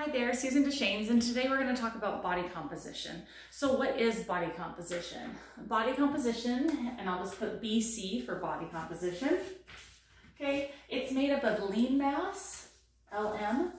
Hi there, Susan Deschenes, and today we're going to talk about body composition. So what is body composition? Body composition, and I'll just put BC for body composition. Okay, it's made up of lean mass, LM,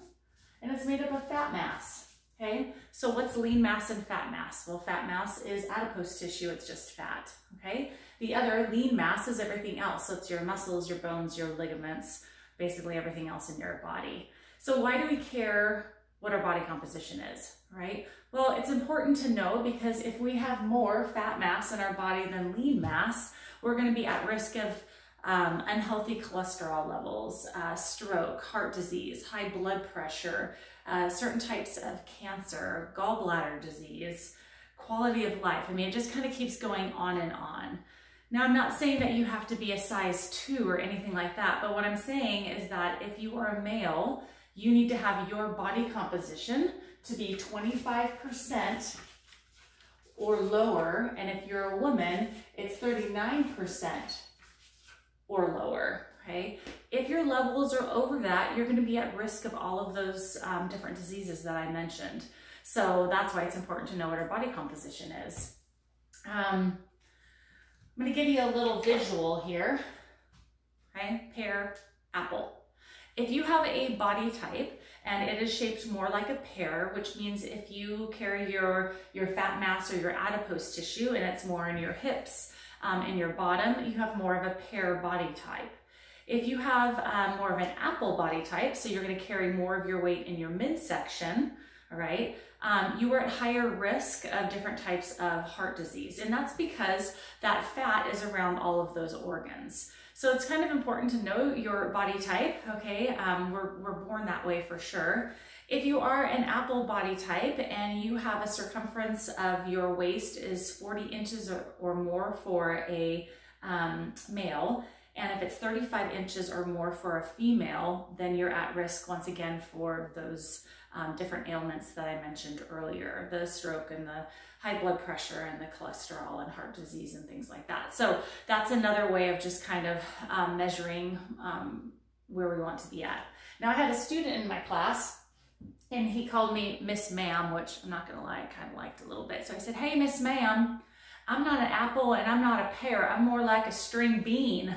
and it's made up of fat mass. Okay, so what's lean mass and fat mass? Well, fat mass is adipose tissue, it's just fat. Okay, the other lean mass is everything else. So it's your muscles, your bones, your ligaments, basically everything else in your body. So why do we care what our body composition is, right? Well, it's important to know because if we have more fat mass in our body than lean mass, we're gonna be at risk of um, unhealthy cholesterol levels, uh, stroke, heart disease, high blood pressure, uh, certain types of cancer, gallbladder disease, quality of life. I mean, it just kind of keeps going on and on. Now, I'm not saying that you have to be a size two or anything like that, but what I'm saying is that if you are a male you need to have your body composition to be 25% or lower. And if you're a woman, it's 39% or lower, okay? If your levels are over that, you're gonna be at risk of all of those um, different diseases that I mentioned. So that's why it's important to know what our body composition is. Um, I'm gonna give you a little visual here, okay? Pear, apple. If you have a body type and it is shaped more like a pear, which means if you carry your, your fat mass or your adipose tissue and it's more in your hips um, your bottom, you have more of a pear body type. If you have um, more of an apple body type, so you're gonna carry more of your weight in your midsection, all right, um, you are at higher risk of different types of heart disease. And that's because that fat is around all of those organs. So it's kind of important to know your body type, okay? Um, we're, we're born that way for sure. If you are an apple body type and you have a circumference of your waist is 40 inches or, or more for a um, male, and if it's 35 inches or more for a female, then you're at risk once again for those um, different ailments that I mentioned earlier, the stroke and the high blood pressure and the cholesterol and heart disease and things like that. So that's another way of just kind of um, measuring um, where we want to be at. Now I had a student in my class and he called me Miss Ma'am, which I'm not gonna lie, I kind of liked a little bit. So I said, hey, Miss Ma'am, I'm not an apple and I'm not a pear. I'm more like a string bean.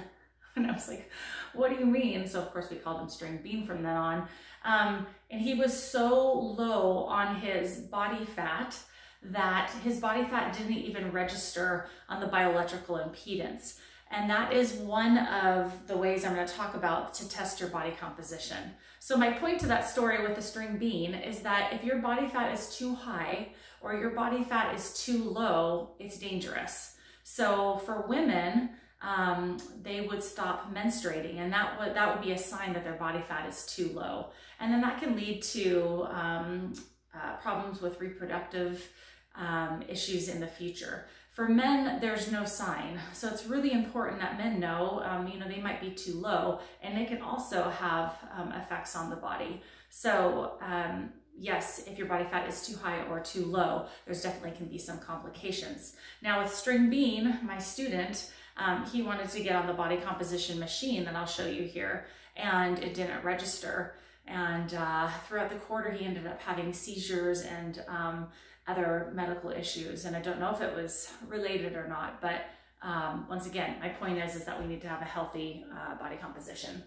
And I was like, what do you mean? So of course we called him string bean from then on. Um, and he was so low on his body fat that his body fat didn't even register on the bioelectrical impedance. And that is one of the ways I'm going to talk about to test your body composition. So my point to that story with the string bean is that if your body fat is too high or your body fat is too low, it's dangerous. So for women, um, they would stop menstruating and that would, that would be a sign that their body fat is too low. And then that can lead to um, uh, problems with reproductive um, issues in the future. For men, there's no sign. So it's really important that men know, um, you know, they might be too low and they can also have um, effects on the body. So um, yes, if your body fat is too high or too low, there's definitely can be some complications. Now with String Bean, my student, um, he wanted to get on the body composition machine that I'll show you here and it didn't register. And uh, throughout the quarter, he ended up having seizures and um, other medical issues. And I don't know if it was related or not, but um, once again, my point is, is that we need to have a healthy uh, body composition.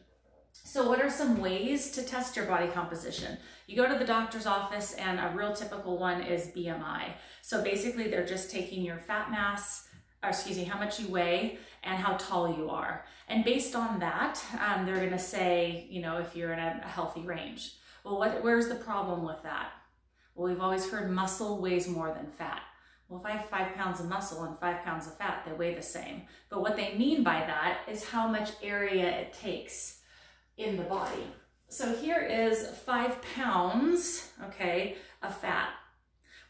So what are some ways to test your body composition? You go to the doctor's office and a real typical one is BMI. So basically they're just taking your fat mass, excuse me, how much you weigh and how tall you are. And based on that, um, they're gonna say, you know, if you're in a, a healthy range. Well, what, where's the problem with that? Well, we've always heard muscle weighs more than fat. Well, if I have five pounds of muscle and five pounds of fat, they weigh the same. But what they mean by that is how much area it takes in the body. So here is five pounds, okay, of fat.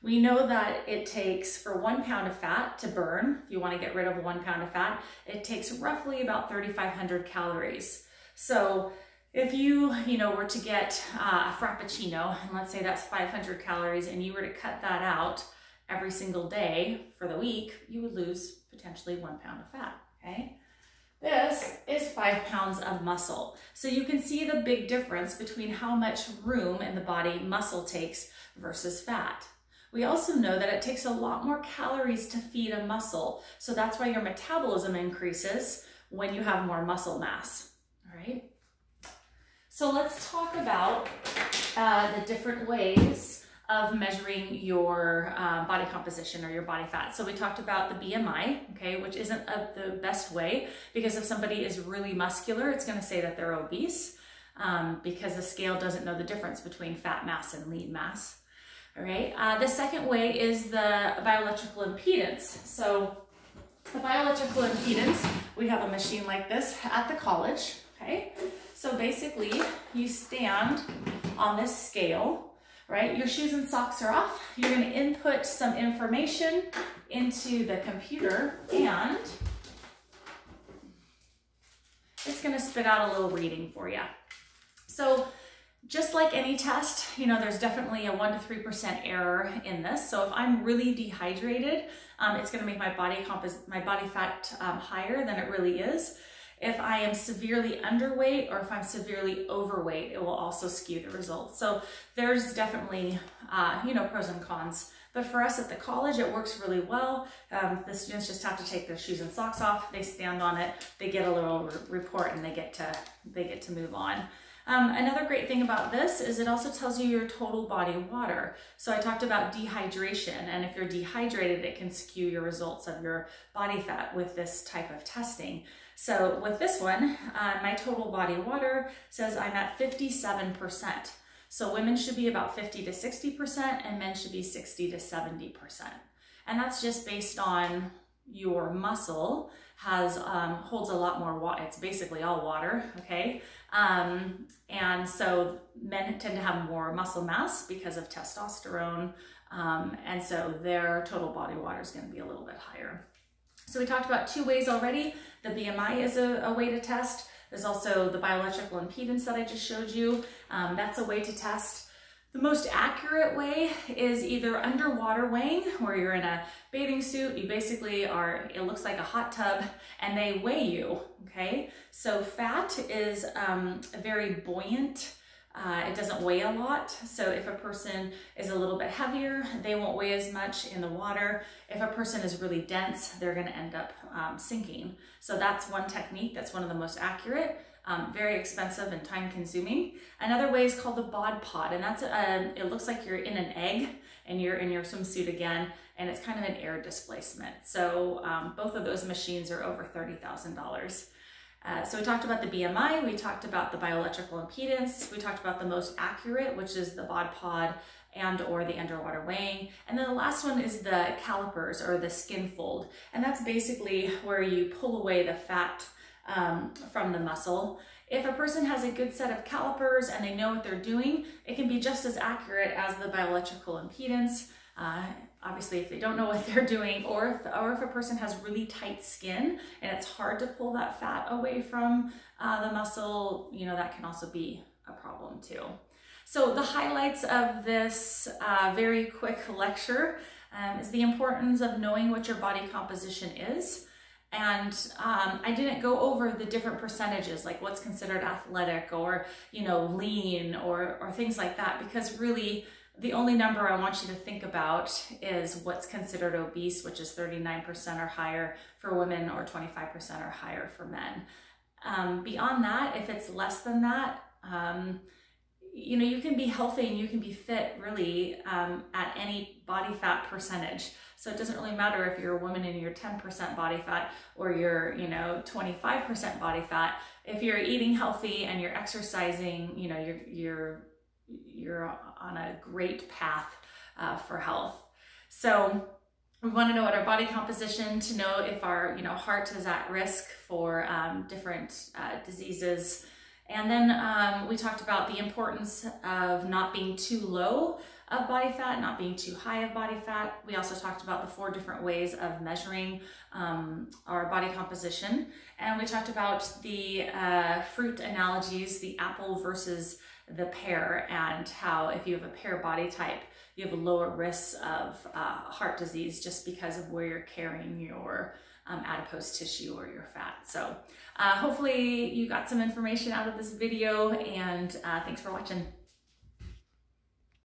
We know that it takes for one pound of fat to burn, if you wanna get rid of one pound of fat, it takes roughly about 3,500 calories. So if you, you know, were to get uh, a Frappuccino, and let's say that's 500 calories, and you were to cut that out every single day for the week, you would lose potentially one pound of fat, okay? This is five pounds of muscle. So you can see the big difference between how much room in the body muscle takes versus fat. We also know that it takes a lot more calories to feed a muscle. So that's why your metabolism increases when you have more muscle mass, all right? So let's talk about uh, the different ways of measuring your uh, body composition or your body fat. So we talked about the BMI, okay, which isn't a, the best way because if somebody is really muscular, it's gonna say that they're obese um, because the scale doesn't know the difference between fat mass and lean mass. All right, uh, the second way is the bioelectrical impedance. So the bioelectrical impedance, we have a machine like this at the college, okay? So basically, you stand on this scale, right? Your shoes and socks are off. You're gonna input some information into the computer and it's gonna spit out a little reading for you. So just like any test, you know, there's definitely a 1% to 3% error in this. So if I'm really dehydrated, um, it's going to make my body my body fat um, higher than it really is. If I am severely underweight or if I'm severely overweight, it will also skew the results. So there's definitely, uh, you know, pros and cons. But for us at the college, it works really well. Um, the students just have to take their shoes and socks off. They stand on it. They get a little report and they get to they get to move on. Um, another great thing about this is it also tells you your total body water. So I talked about dehydration, and if you're dehydrated, it can skew your results of your body fat with this type of testing. So with this one, uh, my total body water says I'm at 57%. So women should be about 50 to 60% and men should be 60 to 70%. And that's just based on your muscle has um, holds a lot more water. It's basically all water, okay? Um, and so men tend to have more muscle mass because of testosterone. Um, and so their total body water is going to be a little bit higher. So we talked about two ways already. The BMI is a, a way to test. There's also the bioelectrical impedance that I just showed you. Um, that's a way to test. The most accurate way is either underwater weighing, where you're in a bathing suit, you basically are, it looks like a hot tub, and they weigh you, okay? So fat is um, very buoyant, uh, it doesn't weigh a lot. So if a person is a little bit heavier, they won't weigh as much in the water. If a person is really dense, they're gonna end up um, sinking. So that's one technique that's one of the most accurate um, very expensive and time consuming. Another way is called the bod pod, and that's a, um, it looks like you're in an egg and you're in your swimsuit again, and it's kind of an air displacement. So um, both of those machines are over $30,000. Uh, so we talked about the BMI, we talked about the bioelectrical impedance, we talked about the most accurate, which is the bod pod and or the underwater weighing. And then the last one is the calipers or the skin fold. And that's basically where you pull away the fat um, from the muscle. If a person has a good set of calipers and they know what they're doing, it can be just as accurate as the bioelectrical impedance. Uh, obviously, if they don't know what they're doing, or if, or if a person has really tight skin and it's hard to pull that fat away from uh, the muscle, you know, that can also be a problem too. So the highlights of this uh, very quick lecture um, is the importance of knowing what your body composition is. And um, I didn't go over the different percentages, like what's considered athletic or, you know, lean or, or things like that, because really the only number I want you to think about is what's considered obese, which is 39% or higher for women or 25% or higher for men. Um, beyond that, if it's less than that, um, you know, you can be healthy and you can be fit really um, at any body fat percentage. So it doesn't really matter if you're a woman and you're 10% body fat or you're, you know, 25% body fat. If you're eating healthy and you're exercising, you know, you're, you're, you're on a great path uh, for health. So we want to know what our body composition to know if our, you know, heart is at risk for um, different uh, diseases, and then um, we talked about the importance of not being too low of body fat, not being too high of body fat. We also talked about the four different ways of measuring um, our body composition. And we talked about the uh, fruit analogies, the apple versus the pear, and how if you have a pear body type, you have a lower risk of uh, heart disease just because of where you're carrying your um, adipose tissue or your fat. So uh, hopefully you got some information out of this video and uh, thanks for watching.